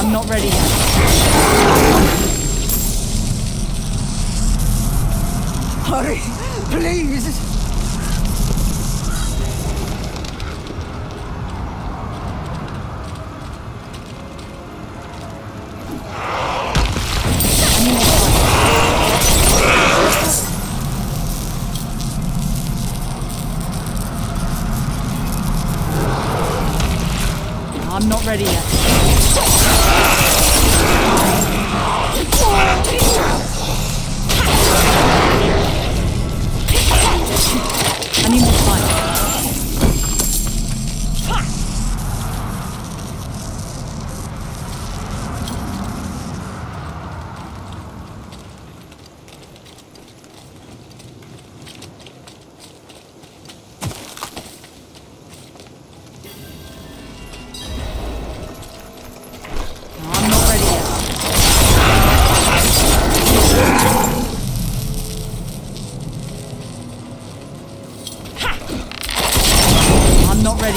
I'm not ready yet. Hurry, please. I'm not ready yet. Yet.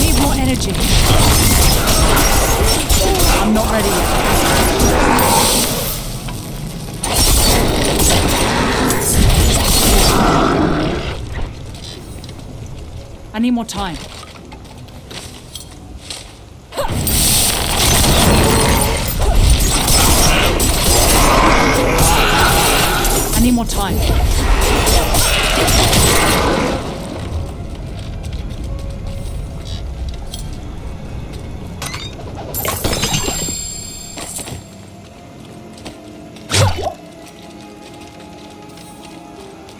Need more energy. I'm not ready yet. I need more time. Need more time.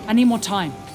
I need more time.